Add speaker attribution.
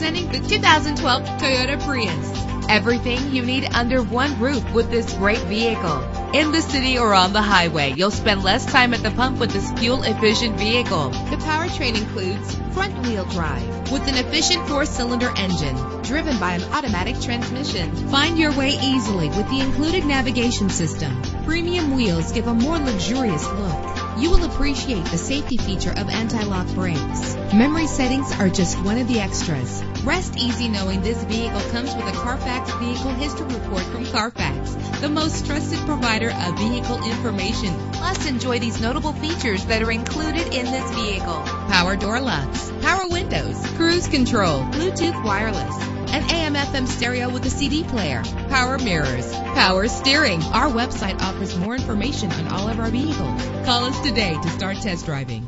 Speaker 1: Presenting the 2012 Toyota Prius. Everything you need under one roof with this great vehicle. In the city or on the highway, you'll spend less time at the pump with this fuel-efficient vehicle. The powertrain includes front-wheel drive with an efficient four-cylinder engine driven by an automatic transmission. Find your way easily with the included navigation system. Premium wheels give a more luxurious look. You will appreciate the safety feature of anti-lock brakes. Memory settings are just one of the extras. Rest easy knowing this vehicle comes with a Carfax Vehicle History Report from Carfax, the most trusted provider of vehicle information. Plus, enjoy these notable features that are included in this vehicle. Power door locks, power windows, cruise control, Bluetooth wireless, an AM FM stereo with a CD player, power mirrors, power steering. Our website offers more information on all of our vehicles. Call us today to start test driving.